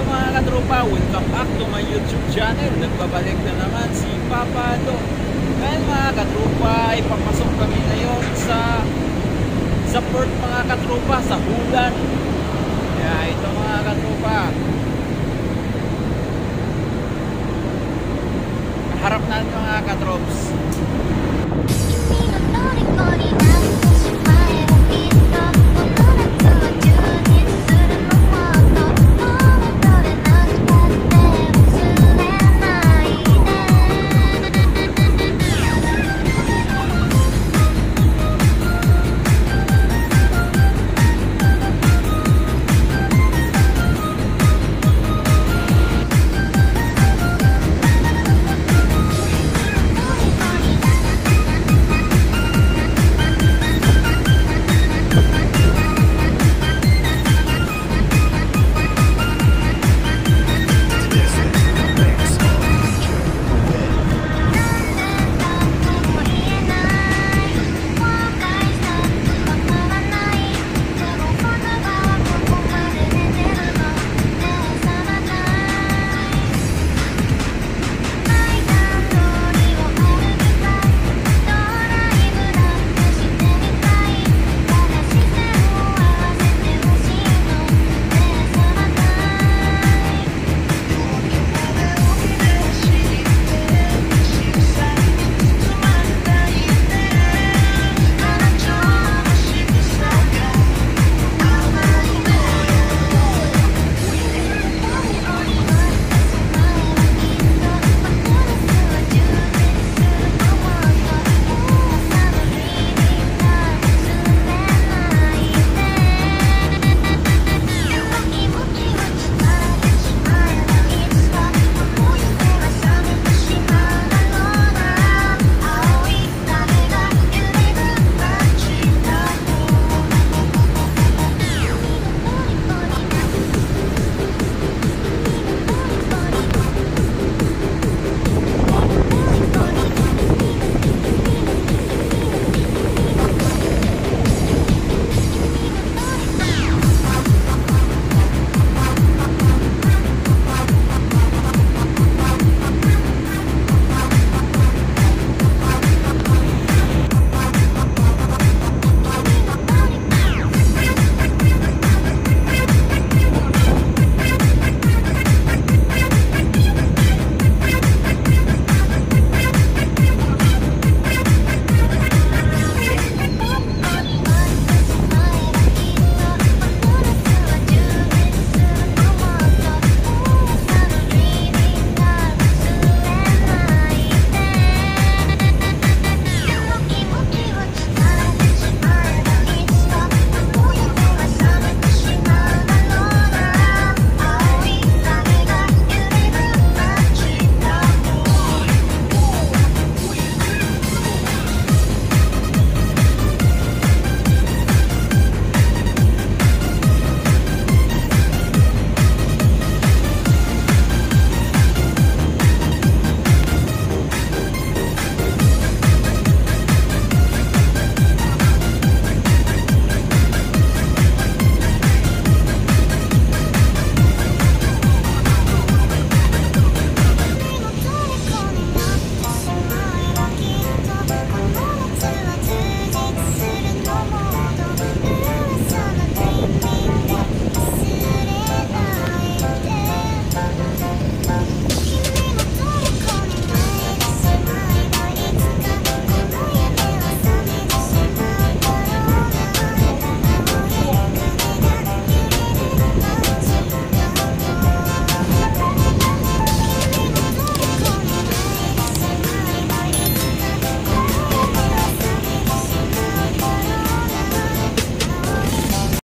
Hello mga katropa, welcome back to my YouTube channel. Nagbabalik na naman si Papa Do. Ngayon mga katropa, ipapasok kami ngayon sa sa port mga katropa, sa Hulan. Kaya ito mga katropa. Harap natin mga katrops.